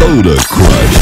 Soda Crush.